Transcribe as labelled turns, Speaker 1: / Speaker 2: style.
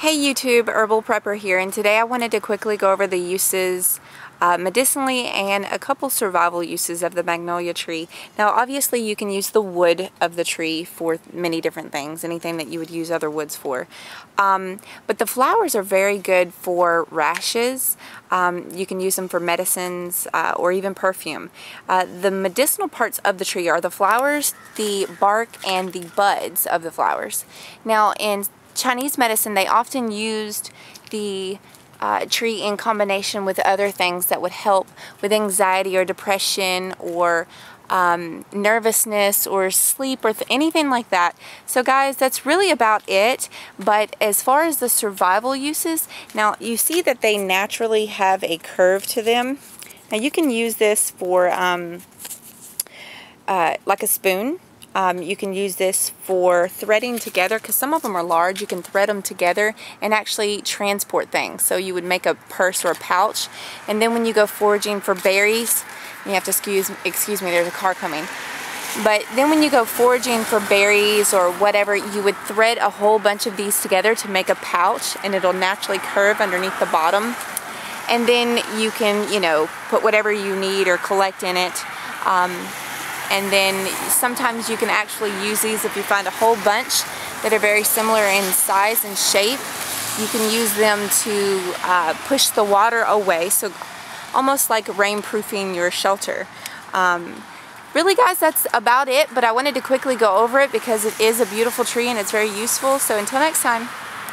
Speaker 1: Hey YouTube, Herbal Prepper here, and today I wanted to quickly go over the uses uh, medicinally and a couple survival uses of the magnolia tree. Now obviously you can use the wood of the tree for many different things, anything that you would use other woods for. Um, but the flowers are very good for rashes. Um, you can use them for medicines uh, or even perfume. Uh, the medicinal parts of the tree are the flowers, the bark, and the buds of the flowers. Now in Chinese medicine, they often used the uh, tree in combination with other things that would help with anxiety or depression or um, nervousness or sleep or anything like that. So guys, that's really about it. But as far as the survival uses, now you see that they naturally have a curve to them. Now you can use this for um, uh, like a spoon um, you can use this for threading together because some of them are large. You can thread them together and actually transport things. So you would make a purse or a pouch. And then when you go foraging for berries, you have to excuse, excuse me, there's a car coming. But then when you go foraging for berries or whatever, you would thread a whole bunch of these together to make a pouch and it'll naturally curve underneath the bottom. And then you can, you know, put whatever you need or collect in it. Um, and then sometimes you can actually use these if you find a whole bunch that are very similar in size and shape. You can use them to uh, push the water away, so almost like rainproofing your shelter. Um, really guys, that's about it, but I wanted to quickly go over it because it is a beautiful tree and it's very useful. So until next time.